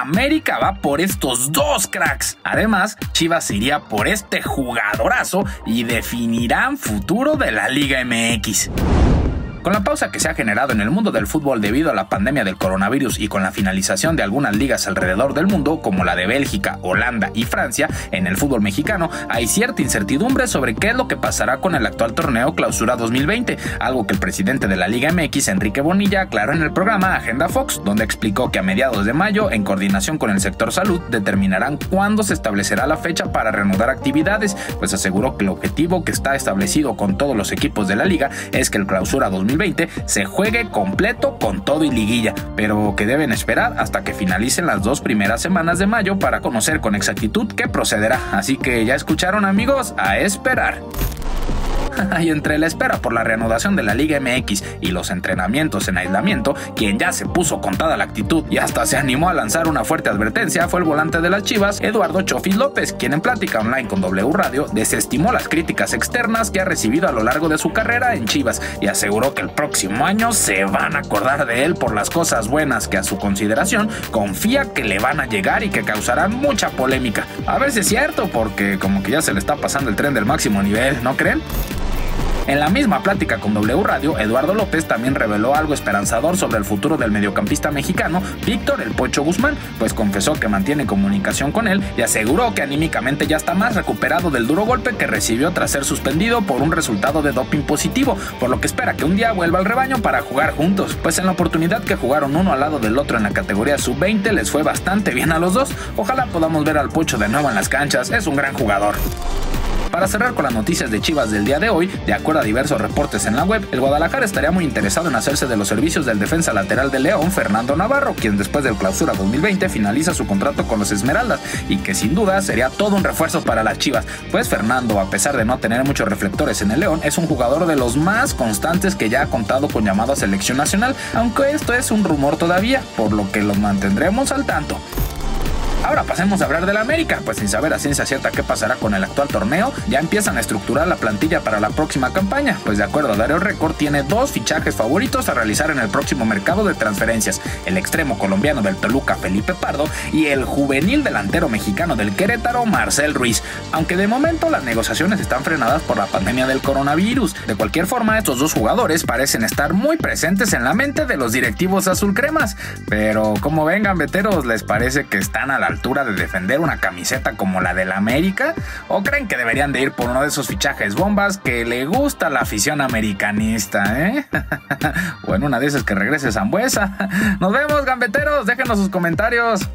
América va por estos dos cracks. Además, Chivas iría por este jugadorazo y definirán futuro de la Liga MX. Con la pausa que se ha generado en el mundo del fútbol debido a la pandemia del coronavirus y con la finalización de algunas ligas alrededor del mundo, como la de Bélgica, Holanda y Francia, en el fútbol mexicano, hay cierta incertidumbre sobre qué es lo que pasará con el actual torneo Clausura 2020, algo que el presidente de la Liga MX, Enrique Bonilla, aclaró en el programa Agenda Fox, donde explicó que a mediados de mayo, en coordinación con el sector salud, determinarán cuándo se establecerá la fecha para reanudar actividades, pues aseguró que el objetivo que está establecido con todos los equipos de la liga es que el Clausura 2020 se juegue completo con todo y liguilla, pero que deben esperar hasta que finalicen las dos primeras semanas de mayo para conocer con exactitud qué procederá. Así que ya escucharon amigos, a esperar. y entre la espera por la reanudación de la Liga MX y los entrenamientos en aislamiento, quien ya se puso contada la actitud y hasta se animó a lanzar una fuerte advertencia fue el volante de las Chivas, Eduardo Chofis López, quien en plática online con W Radio desestimó las críticas externas que ha recibido a lo largo de su carrera en Chivas y aseguró que el próximo año se van a acordar de él por las cosas buenas que a su consideración confía que le van a llegar y que causarán mucha polémica. A ver si es cierto, porque como que ya se le está pasando el tren del máximo nivel, ¿no creen? En la misma plática con W Radio, Eduardo López también reveló algo esperanzador sobre el futuro del mediocampista mexicano Víctor El Pocho Guzmán, pues confesó que mantiene comunicación con él y aseguró que anímicamente ya está más recuperado del duro golpe que recibió tras ser suspendido por un resultado de doping positivo, por lo que espera que un día vuelva al rebaño para jugar juntos, pues en la oportunidad que jugaron uno al lado del otro en la categoría sub-20 les fue bastante bien a los dos. Ojalá podamos ver al Pocho de nuevo en las canchas, es un gran jugador. Para cerrar con las noticias de Chivas del día de hoy, de acuerdo a diversos reportes en la web, el Guadalajara estaría muy interesado en hacerse de los servicios del defensa lateral de León, Fernando Navarro, quien después del clausura 2020 finaliza su contrato con los Esmeraldas y que sin duda sería todo un refuerzo para las Chivas, pues Fernando, a pesar de no tener muchos reflectores en el León, es un jugador de los más constantes que ya ha contado con llamado a selección nacional, aunque esto es un rumor todavía, por lo que lo mantendremos al tanto. Ahora pasemos a hablar del América, pues sin saber a ciencia cierta qué pasará con el actual torneo, ya empiezan a estructurar la plantilla para la próxima campaña, pues de acuerdo a Dario Record tiene dos fichajes favoritos a realizar en el próximo mercado de transferencias, el extremo colombiano del Toluca Felipe Pardo y el juvenil delantero mexicano del Querétaro Marcel Ruiz, aunque de momento las negociaciones están frenadas por la pandemia del coronavirus. De cualquier forma, estos dos jugadores parecen estar muy presentes en la mente de los directivos azulcremas, pero como vengan veteros, ¿les parece que están a la altura de defender una camiseta como la del América? ¿O creen que deberían de ir por uno de esos fichajes bombas que le gusta la afición americanista, eh? o en una de esas que regrese Zambuesa. Nos vemos, gambeteros. Déjenos sus comentarios.